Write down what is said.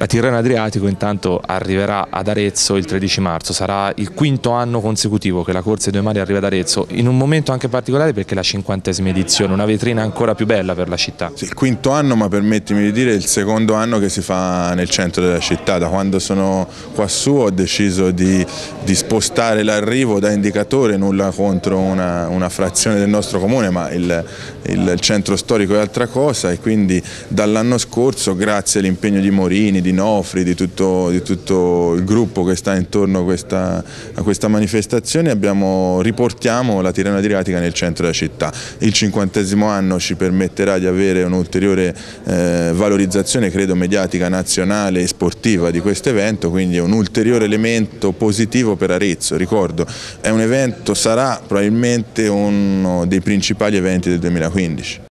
La Tirrena Adriatico intanto arriverà ad Arezzo il 13 marzo, sarà il quinto anno consecutivo che la Corsa dei Due Mari arriva ad Arezzo, in un momento anche particolare perché è la cinquantesima edizione, una vetrina ancora più bella per la città. Sì, il quinto anno, ma permettimi di dire il secondo anno che si fa nel centro della città, da quando sono qua su ho deciso di, di spostare l'arrivo da indicatore, nulla contro una, una, frazione del nostro comune, ma il, il centro storico è altra cosa e quindi dall'anno scorso grazie all'impegno di Morini, di di Nofri, di tutto, di tutto, il gruppo che sta intorno a questa, a questa manifestazione abbiamo, riportiamo la Tirana Adriatica nel centro della città. Il cinquantesimo anno ci permetterà di avere un'ulteriore eh, valorizzazione credo mediatica nazionale e sportiva di questo evento, quindi è un ulteriore elemento positivo per Arezzo. Ricordo, è un evento, sarà probabilmente uno dei principali eventi del 2015.